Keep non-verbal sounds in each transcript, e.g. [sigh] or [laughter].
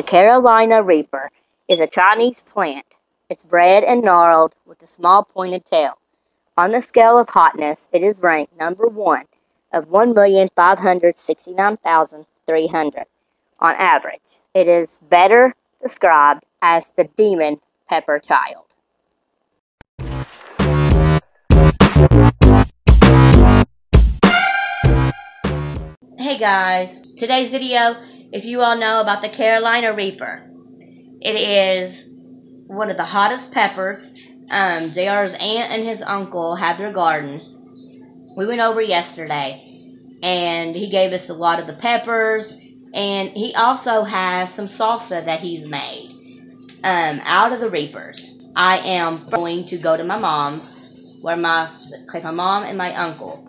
The Carolina Reaper is a Chinese plant. It's red and gnarled with a small pointed tail. On the scale of hotness, it is ranked number one of 1,569,300 on average. It is better described as the demon pepper child. Hey guys, today's video, if you all know about the Carolina Reaper, it is one of the hottest peppers. Um, JR's aunt and his uncle have their garden. We went over yesterday, and he gave us a lot of the peppers, and he also has some salsa that he's made um, out of the Reapers. I am going to go to my mom's, where my, my mom and my uncle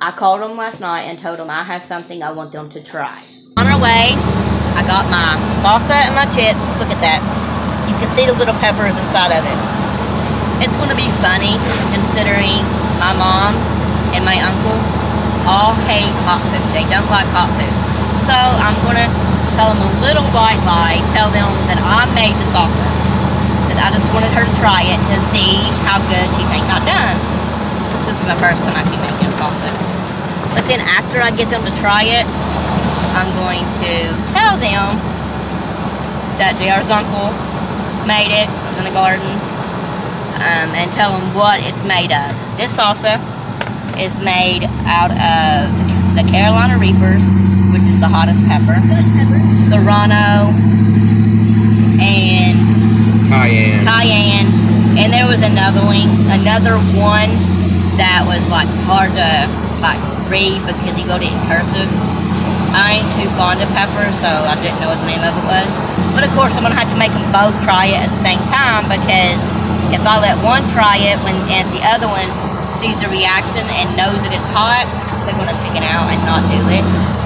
I called them last night and told them I have something I want them to try. On our way, I got my salsa and my chips. Look at that. You can see the little peppers inside of it. It's going to be funny considering my mom and my uncle all hate hot food. They don't like hot food. So I'm going to tell them a little white lie, tell them that I made the salsa. That I just wanted her to try it to see how good she thinks I've done. This is my first time actually making salsa. But then after I get them to try it, I'm going to tell them that JR's uncle made it, it was in the garden, um, and tell them what it's made of. This salsa is made out of the Carolina Reapers, which is the hottest pepper, pepper. Serrano, and cayenne. Cayenne, and there was another one, another one that was like hard to like read because he wrote it in cursive. I ain't fond of pepper, so I didn't know what the name of it was. But of course, I'm gonna have to make them both try it at the same time because if I let one try it when and the other one sees the reaction and knows that it's hot, they're gonna chicken out and not do it.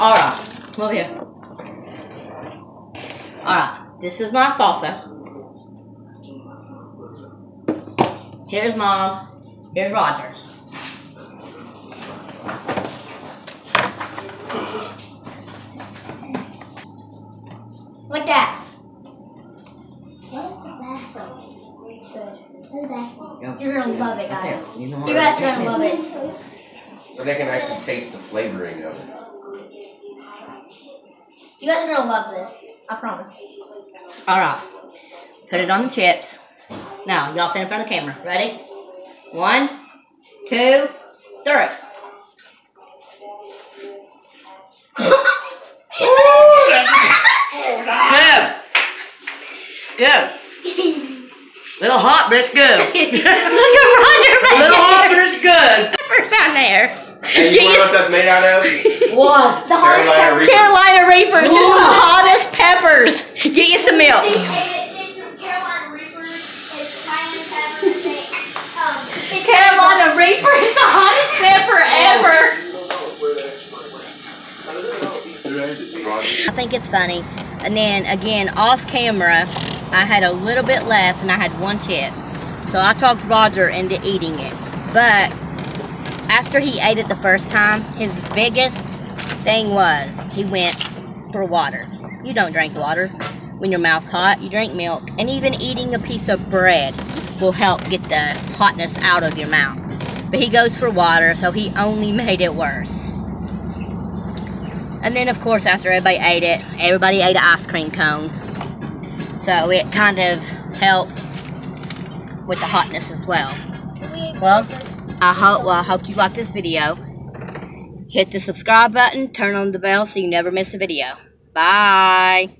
Alright, come over here. Alright, this is my salsa. Here's mom. Here's Roger. Like that. What is the bathroom? It's good. What's the bathroom? You're gonna love it, guys. You, know You guys are gonna love it. So they can actually taste the flavoring of it. You guys are gonna love this. I promise. Alright. Put it on the chips. Now, y'all stand in front of the camera. Ready? One, two, three. Good. Good. Little hot, but it's good. [laughs] Look at Roger Little hot, but it's good. Peppers down there. Hey, you know what that's made out of? [laughs] What? The hardest Carolina pepper. Reaper. Carolina Reapers. This is the hottest peppers. Get you some milk. It's some Carolina Reapers. It's cayenne pepper. It's, um, it's Carolina Reaper is the hottest pepper ever. I think it's funny. And then again, off camera, I had a little bit left and I had one chip. So I talked Roger into eating it. But after he ate it the first time, his biggest thing was he went for water. You don't drink water when your mouth's hot. You drink milk. And even eating a piece of bread will help get the hotness out of your mouth. But he goes for water, so he only made it worse. And then, of course, after everybody ate it, everybody ate an ice cream cone. So it kind of helped with the hotness as well. Well, I hope well, I hope you like this video. Hit the subscribe button, turn on the bell so you never miss a video. Bye.